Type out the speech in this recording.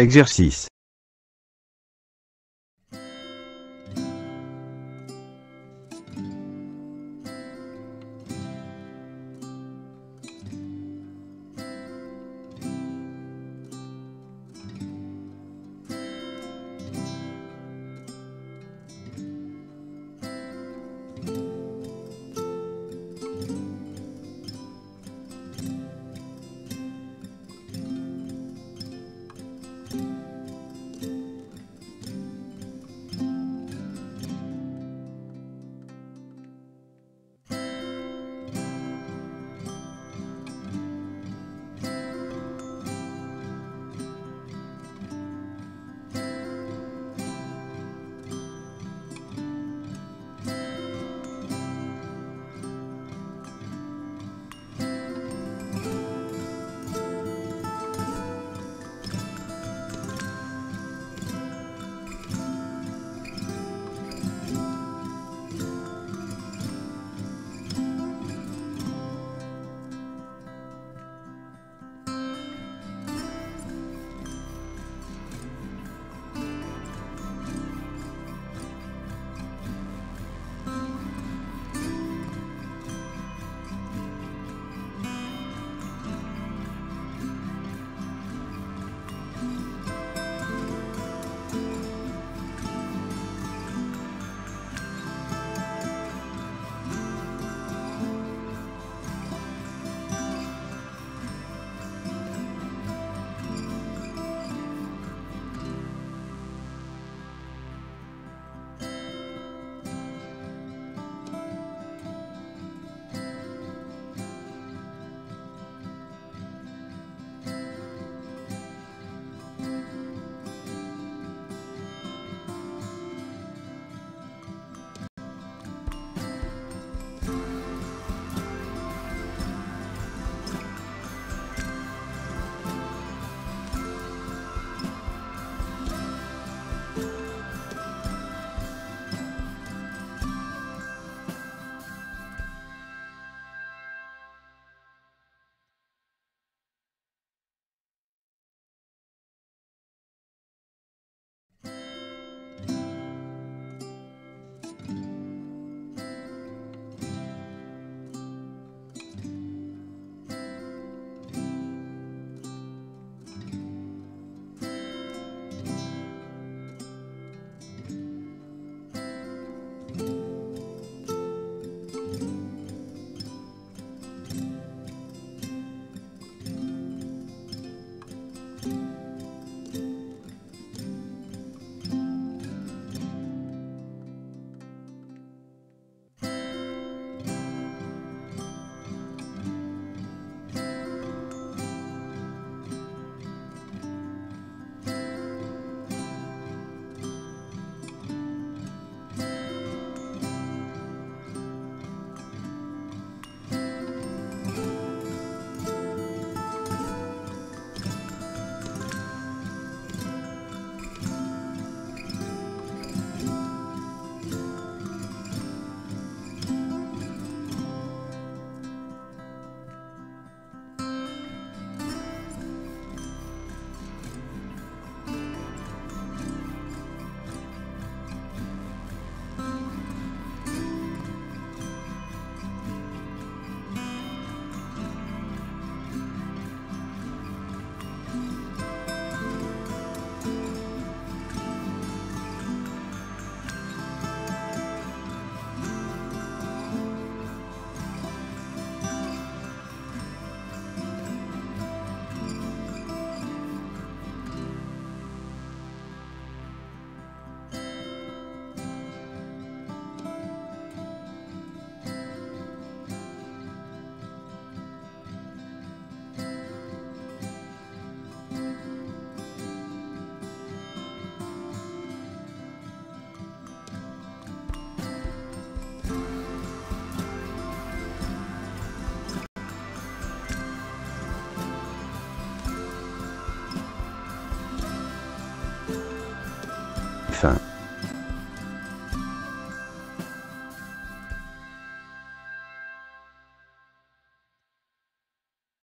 Exercice. Fin.